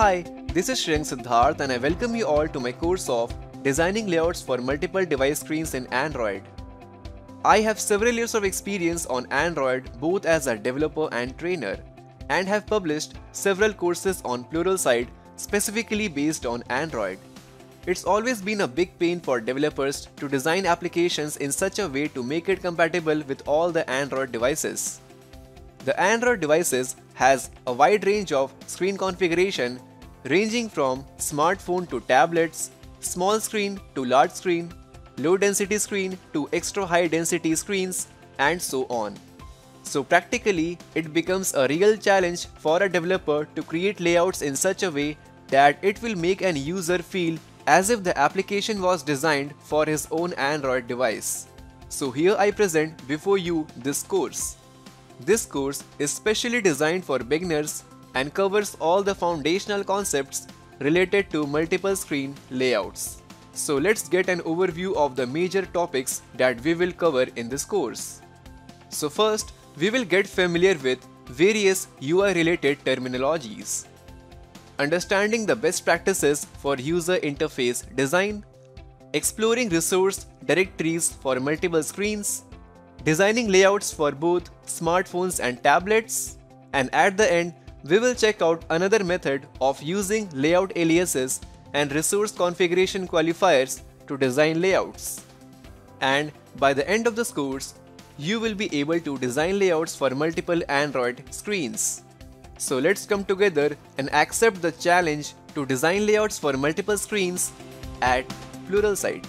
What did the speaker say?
Hi, this is Sriyank Siddhartha and I welcome you all to my course of Designing Layouts for Multiple Device Screens in Android. I have several years of experience on Android both as a developer and trainer and have published several courses on Pluralsight specifically based on Android. It's always been a big pain for developers to design applications in such a way to make it compatible with all the Android devices. The Android devices has a wide range of screen configuration ranging from smartphone to tablets, small screen to large screen, low density screen to extra high density screens and so on. So practically, it becomes a real challenge for a developer to create layouts in such a way that it will make an user feel as if the application was designed for his own Android device. So here I present before you this course. This course is specially designed for beginners and covers all the foundational concepts related to multiple screen layouts. So let's get an overview of the major topics that we will cover in this course. So first, we will get familiar with various UI related terminologies. Understanding the best practices for user interface design, exploring resource directories for multiple screens, designing layouts for both smartphones and tablets, and at the end, we will check out another method of using layout aliases and resource configuration qualifiers to design layouts. And by the end of this course, you will be able to design layouts for multiple Android screens. So let's come together and accept the challenge to design layouts for multiple screens at Pluralsight.